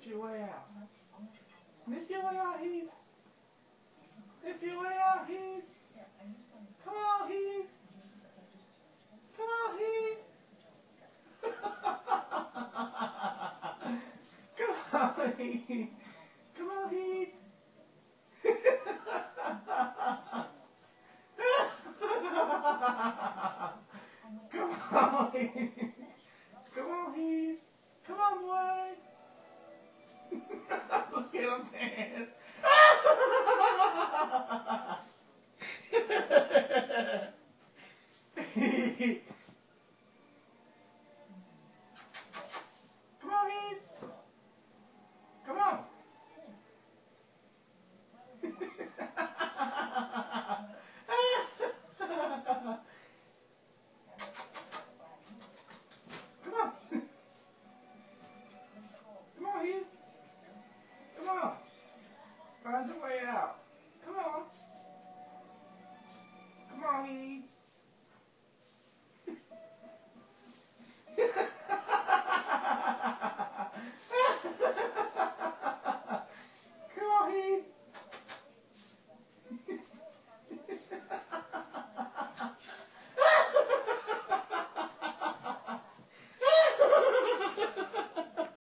Sniff your way out. Sniff your way out, Heath. Sniff your way out, Heath. Come on, Heath. Come on, Heath. Come on, Heath. Come on, Reed. Come on. Come on. Come on, Come on. Find a way out. Come on. Come on, Heath.